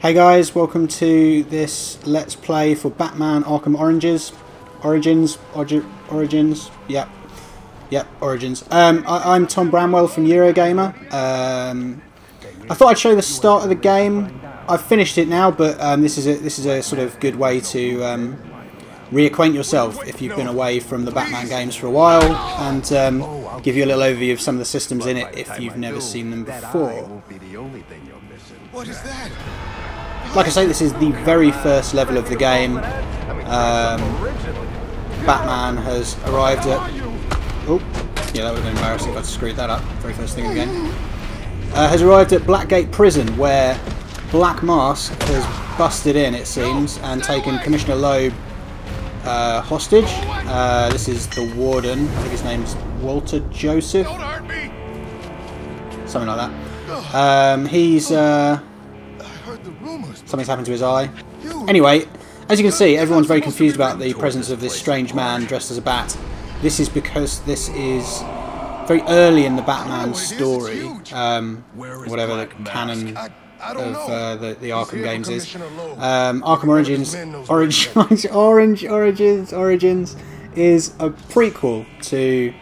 Hey guys, welcome to this Let's Play for Batman Arkham Oranges. Origins, Origins, yep, yep, Origins. Um, I, am Tom Bramwell from Eurogamer. Um, I thought I'd show the start of the game. I've finished it now, but um, this is a this is a sort of good way to um, reacquaint yourself if you've been away from the Batman games for a while, and um, give you a little overview of some of the systems in it if you've never seen them before. What is that? Like I say, this is the very first level of the game. Um, Batman has arrived at... Oh, yeah, that would have been embarrassing if I'd screwed that up. Very first thing again. Uh, has arrived at Blackgate Prison, where Black Mask has busted in, it seems, and taken Commissioner Loeb uh, hostage. Uh, this is the Warden. I think his name's Walter Joseph. Something like that. Um, he's... Uh, Something's happened to his eye. Anyway, as you can see, everyone's very confused about the presence of this strange man dressed as a bat. This is because this is very early in the Batman story, um, whatever the canon of uh, the, the Arkham games is. Um, Arkham Origins, Orange, Orange Origins, Origins is a prequel to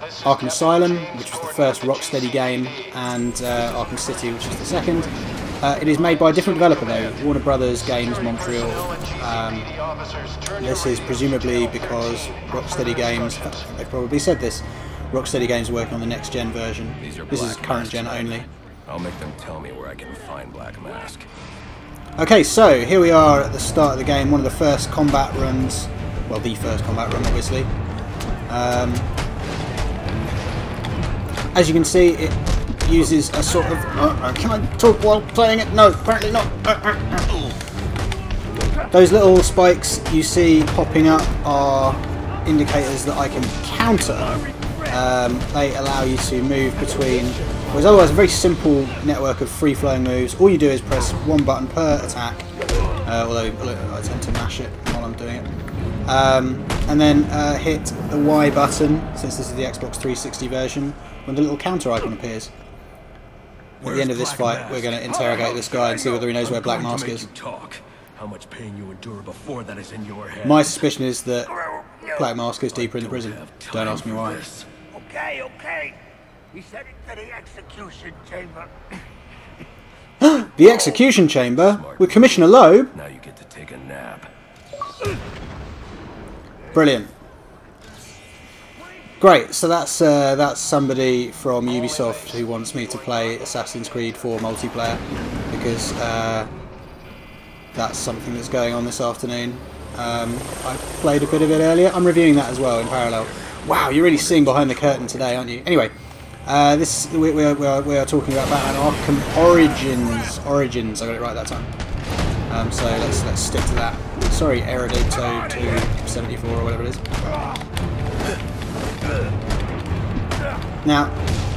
Arkham Asylum, which was the first Rocksteady game, and uh, Arkham City, which is the second. Uh, it is made by a different developer though, Warner Brothers Games Montreal. Um, this is presumably because Rocksteady Games, they probably said this, Rocksteady Games are working on the next gen version. This is current gen only. I'll make them tell me where I can find Black Mask. Okay, so here we are at the start of the game, one of the first combat runs, well the first combat run obviously. Um, as you can see, it uses a sort of... Uh, can I talk while playing it? No, apparently not. Uh, uh, Those little spikes you see popping up are indicators that I can counter. Um, they allow you to move between... Whereas otherwise a very simple network of free-flowing moves. All you do is press one button per attack. Uh, although I tend to mash it while I'm doing it. Um, and then uh, hit the Y button, since this is the Xbox 360 version, when the little counter icon appears. At the end of this fight, we're going to interrogate this guy and see whether he knows where Black Mask is. How much pain you endure before that is in your head. My suspicion is that Black Mask is deeper in the prison. Don't ask me why. Okay, okay. He said it to the execution chamber. the execution chamber? With Commissioner Loeb? Now you get to take a nap. Brilliant. Great, so that's uh, that's somebody from Ubisoft who wants me to play Assassin's Creed 4 multiplayer because uh, that's something that's going on this afternoon. Um, I played a bit of it earlier. I'm reviewing that as well in parallel. Wow, you're really seeing behind the curtain today, aren't you? Anyway, uh, this we, we, are, we, are, we are talking about Batman Arkham Origins. Origins, I got it right that time. Um, so let's let's stick to that. Sorry, Erudito 274 or whatever it is. Now,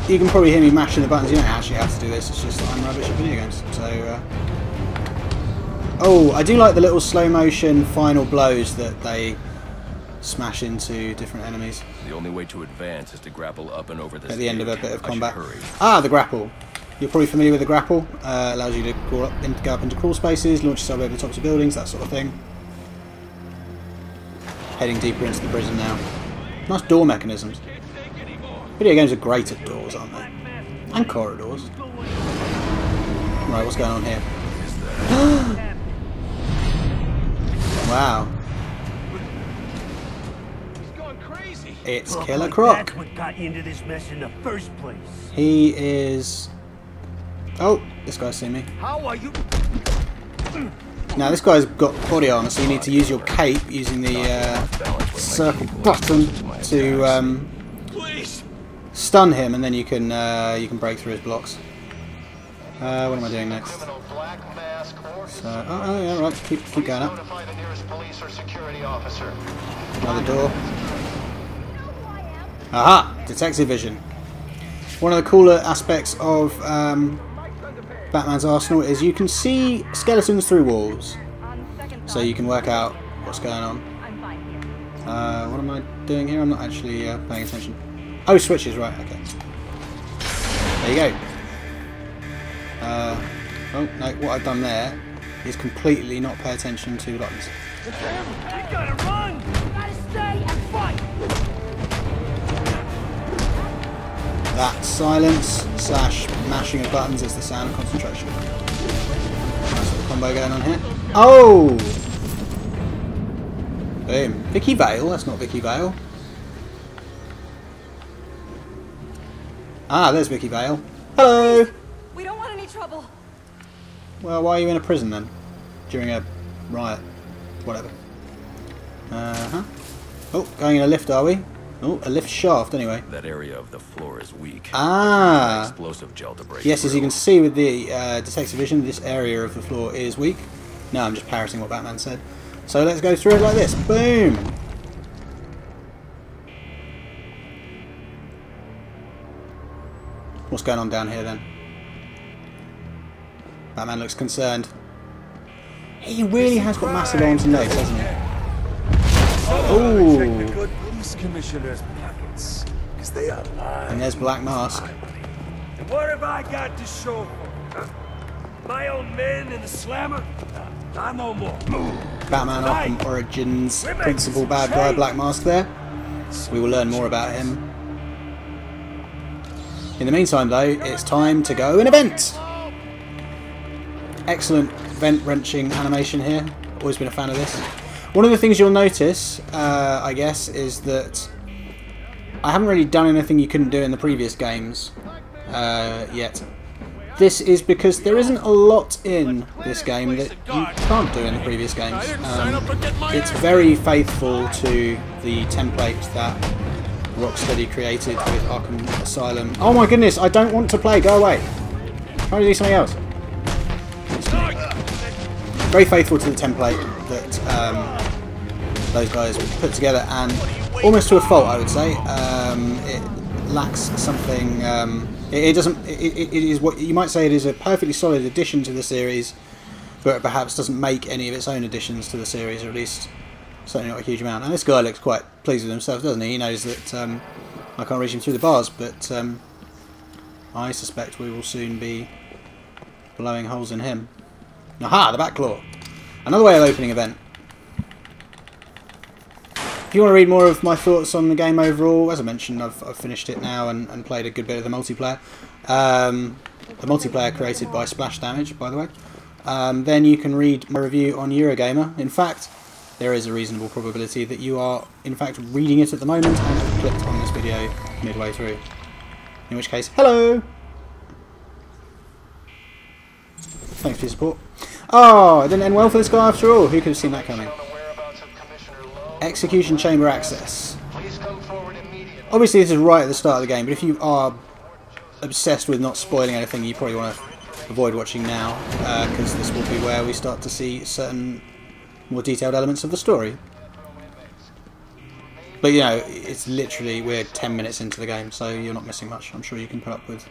you can probably hear me mashing the buttons. You don't actually have to do this. It's just that I'm rubbish at video games. So, uh... oh, I do like the little slow motion final blows that they smash into different enemies. The only way to advance is to grapple up and over this. At the end of a bit of combat. Ah, the grapple. You're probably familiar with the grapple. Uh, allows you to crawl up, go up into crawl spaces, launch yourself over the tops of buildings, that sort of thing. Heading deeper into the prison now. Nice door mechanisms. Video games are great at doors, aren't they? And corridors. Right, what's going on here? wow. It's Killer Croc. That's what got you into this mess in the first place. He is. Oh, this guy's seen me. How are you? Now this guy's got body armor, so you need to use your cape using the uh, circle button to um, stun him, and then you can uh, you can break through his blocks. Uh, what am I doing next? So, oh, oh yeah, right, keep keep going up. Another door. Aha! Detective vision. One of the cooler aspects of um, Batman's arsenal is you can see skeletons through walls, so you can work out what's going on. Uh, what am I doing here? I'm not actually uh, paying attention. Oh, switches, right, okay. There you go. Uh, Oh, no, what I've done there is completely not pay attention to buttons. You gotta run! Gotta stay and fight! That silence slash mashing of buttons is the sound of concentration. Nice little combo going on here. Oh! Boom. Vicky Vale? That's not Vicky Vale. Ah, there's Vicky Vale. Hello! We don't want any trouble. Well, why are you in a prison then? During a riot. Whatever. Uh-huh. Oh, going in a lift, are we? Oh, a lift shaft, anyway. That area of the floor is weak. Ah! Explosive gel to break Yes, as you can see with the uh, detective vision, this area of the floor is weak. No, I'm just parroting what Batman said. So let's go through it like this. Boom! What's going on down here then? Batman looks concerned. He really has got massive arms and legs, hasn't he? Oh! Good police commissioner's pockets. Because they are. And there's Black Mask. And what have I got to show for? My own men in the slammer? Not no more. Batman Arkham Origins principal bad guy Black Mask there. We will learn more about him. In the meantime though, it's time to go an event! Excellent vent-wrenching animation here. Always been a fan of this. One of the things you'll notice, uh, I guess, is that I haven't really done anything you couldn't do in the previous games uh, yet. This is because there isn't a lot in this game that you can't do in the previous games. Um, it's very faithful to the template that Rocksteady created with Arkham Asylum. Oh my goodness, I don't want to play, go away. Try to do something else. Very faithful to the template that um, those guys put together and almost to a fault I would say. Um, it lacks something um, it, it doesn't it, it is what you might say it is a perfectly solid addition to the series but perhaps doesn't make any of its own additions to the series or at least certainly not a huge amount. And this guy looks quite pleased with himself doesn't he? He knows that um, I can't reach him through the bars but um, I suspect we will soon be blowing holes in him. Aha, the Batclaw. Another way of opening event. If you want to read more of my thoughts on the game overall, as I mentioned, I've, I've finished it now and, and played a good bit of the multiplayer. Um, the multiplayer created by Splash Damage, by the way. Um, then you can read my review on Eurogamer. In fact, there is a reasonable probability that you are, in fact, reading it at the moment and have clicked on this video midway through. In which case, hello! Thanks for your support. Oh, it didn't end well for this guy after all. Who could have seen that coming? Execution chamber access. Obviously, this is right at the start of the game, but if you are obsessed with not spoiling anything, you probably want to avoid watching now, uh, because this will be where we start to see certain more detailed elements of the story. But you know, it's literally we're 10 minutes into the game, so you're not missing much. I'm sure you can put up with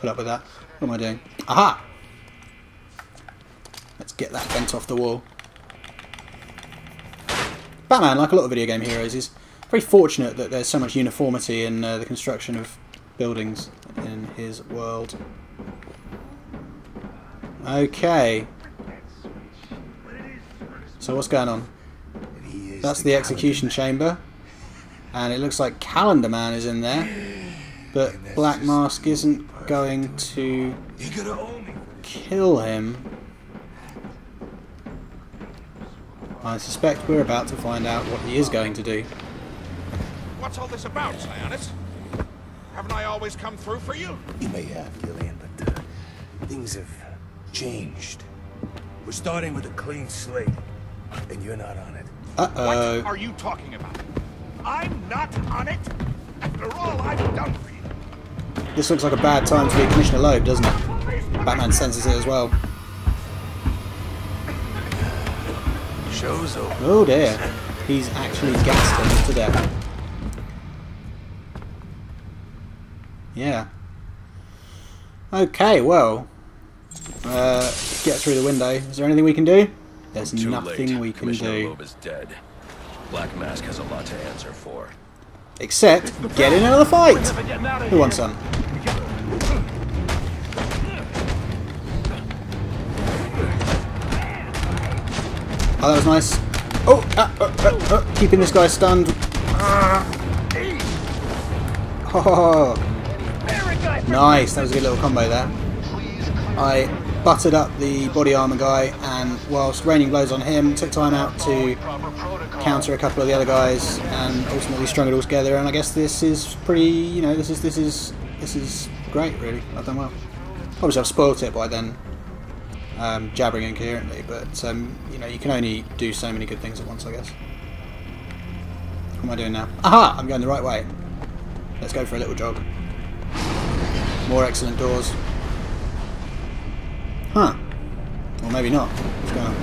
put up with that. What am I doing? Aha! Let's get that vent off the wall. Batman, like a lot of video game heroes, is very fortunate that there's so much uniformity in uh, the construction of buildings in his world. Okay. So what's going on? That's the execution chamber. And it looks like Calendar Man is in there. But Black Mask isn't going to You're gonna owe me. kill him. I suspect we're about to find out what he is going to do. What's all this about, Sionis? Haven't I always come through for you? You may have, Gillian, but uh, things have changed. We're starting with a clean slate, and you're not on it. Uh-oh. What are you talking about? I'm not on it? After all I've done for you. This looks like a bad time to be Commissioner Loeb, doesn't it? Batman senses it as well. Show's over. Oh dear. He's actually gassed him to death. Yeah. Okay, well. Uh, get through the window. Is there anything we can do? There's nothing late. we can do. Loeb is dead. Black Mask has a lot to answer for. Except, get in another fight! Who wants some? Oh, that was nice. Oh, ah, uh, uh, uh, keeping this guy stunned. Oh, nice. That was a good little combo there. I buttered up the body armor guy, and whilst raining blows on him, took time out to counter a couple of the other guys, and ultimately strung it all together. And I guess this is pretty, you know, this is this is this is great. Really, I've done well. Obviously, I've spoilt it by then um, jabbering incoherently, but um, you know, you can only do so many good things at once, I guess. What am I doing now? Aha! I'm going the right way. Let's go for a little jog. More excellent doors. Huh. Or maybe not. What's going on?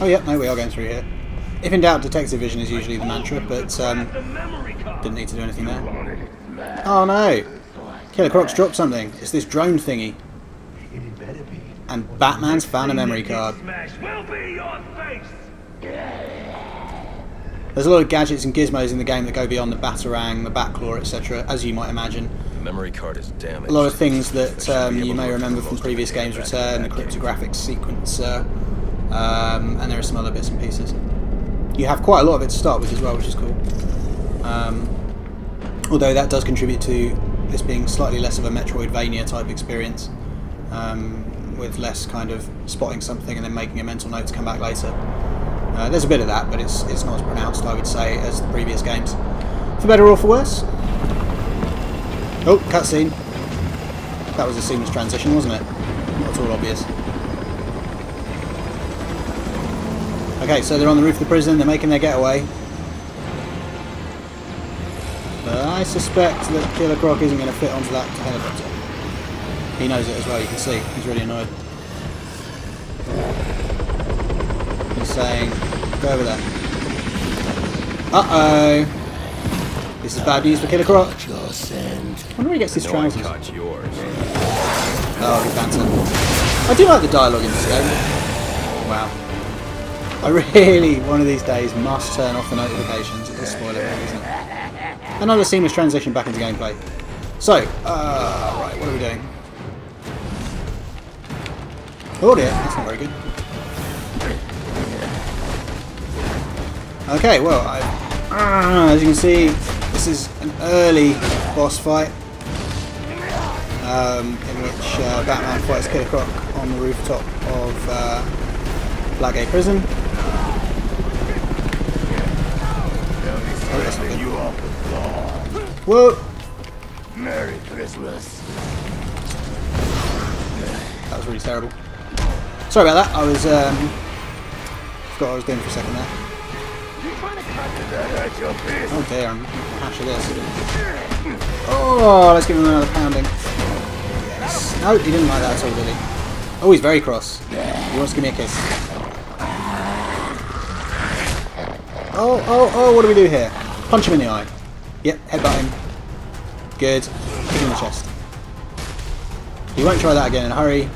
Oh yeah, no, we are going through here. If in doubt, detective vision is usually the mantra, but um, didn't need to do anything there. Oh no! Killer Croc's dropped something. It's this drone thingy. And Batman's found a memory card. There's a lot of gadgets and gizmos in the game that go beyond the Batarang, the Batclaw, etc., as you might imagine. Memory card is damaged. A lot of things that um, you may remember from previous games return, the cryptographic sequencer, um, and there are some other bits and pieces. You have quite a lot of it to start with as well, which is cool. Um, although that does contribute to this being slightly less of a Metroidvania type experience, um, with less kind of spotting something and then making a mental note to come back later. Uh, there's a bit of that, but it's it's not as pronounced, I would say, as the previous games. For better or for worse. Oh, cutscene. That was a seamless transition, wasn't it? Not at all obvious. Okay, so they're on the roof of the prison, they're making their getaway. But I suspect that Killer Croc isn't going to fit onto that helicopter. He knows it as well, you can see. He's really annoyed. He's saying, go over there. Uh-oh. This is bad news for Killer Croc. I wonder where he gets his No trousers. caught yours. Oh, good banter. I do like the dialogue in this game. Wow. I really, one of these days, must turn off the notifications. It does spoil everything, doesn't it? Another seamless transition back into gameplay. So, uh, right, what are we doing? Oh dear, that's not very good. Okay, well, I, ah, as you can see, this is an early boss fight um, in which uh, Batman fights Killer Croc on the rooftop of uh, Blackgate Prison. That's not good. Whoa! Merry Christmas. That was really terrible. Sorry about that. I was um, forgot what I was doing for a second there. Oh dear, I'm hash of this. Oh, let's give him another pounding. No, he didn't like that at all, did he? Oh, he's very cross. He wants to give me a kiss. Oh, oh, oh, what do we do here? Punch him in the eye. Yep, headbutt him. Good. Kick him in the chest. He won't try that again in a hurry.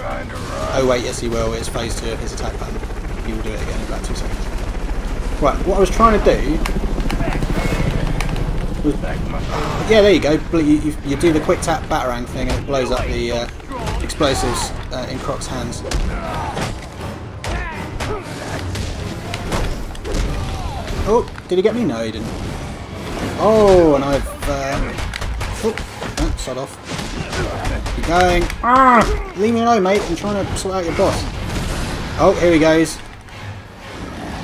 Oh wait, yes he will. It's phase two of his attack button. He will do it again in about two seconds. Right, what I was trying to do... Yeah, there you go. You, you, you do the quick tap batarang thing and it blows up the uh, explosives uh, in Croc's hands. Oh, did he get me? No, he didn't. Oh, and I've... Uh, oh, no, sod off. Keep going. Ah, leave me alone, mate. I'm trying to sort out your boss. Oh, here he goes.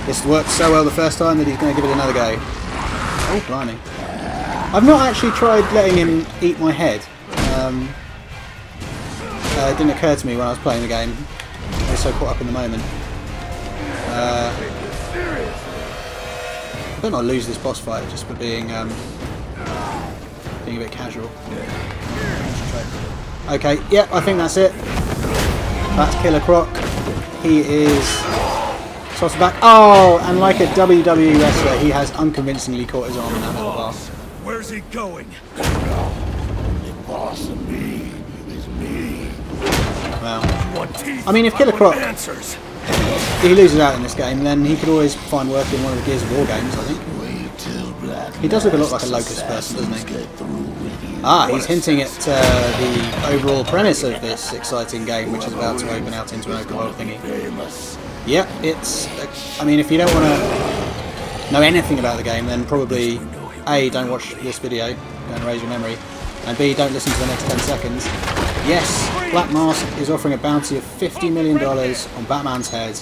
This worked so well the first time that he's going to give it another go. Oh, blimey. I've not actually tried letting him eat my head. Um, uh, it didn't occur to me when I was playing the game. I was so caught up in the moment. Uh, I don't want to lose this boss fight just for being um, being a bit casual. Okay, yep, I think that's it. That's Killer Croc. He is tossed back. Oh, and like a WWE wrestler, he has unconvincingly caught his arm in that middle bar. Where's he going? The Boss of me is me. Well, I mean, if Killer Croc- answers. he loses out in this game, then he could always find work in one of the Gears of War games, I think. Wait till Black He does look a lot like a Locust person, doesn't he? get through with you. Ah, he's hinting at uh, the overall premise of this exciting game, which is about to open out into an open world thingy. Yep, it's. I mean, if you don't want to know anything about the game, then probably A, don't watch this video, go and raise your memory, and B, don't listen to the next 10 seconds. Yes, Black Mask is offering a bounty of $50 million on Batman's head,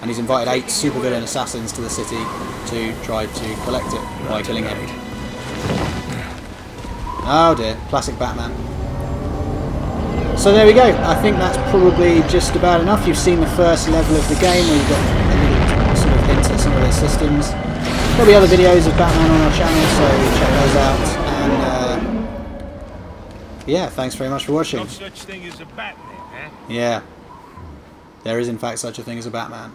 and he's invited eight supervillain assassins to the city to try to collect it by killing him. Oh dear, classic Batman. So there we go. I think that's probably just about enough. You've seen the first level of the game where you've got a little sort of hint at some of the systems. There'll be other videos of Batman on our channel, so check those out. And uh, yeah, thanks very much for watching. No such thing as a Batman, huh? Yeah, there is in fact such a thing as a Batman.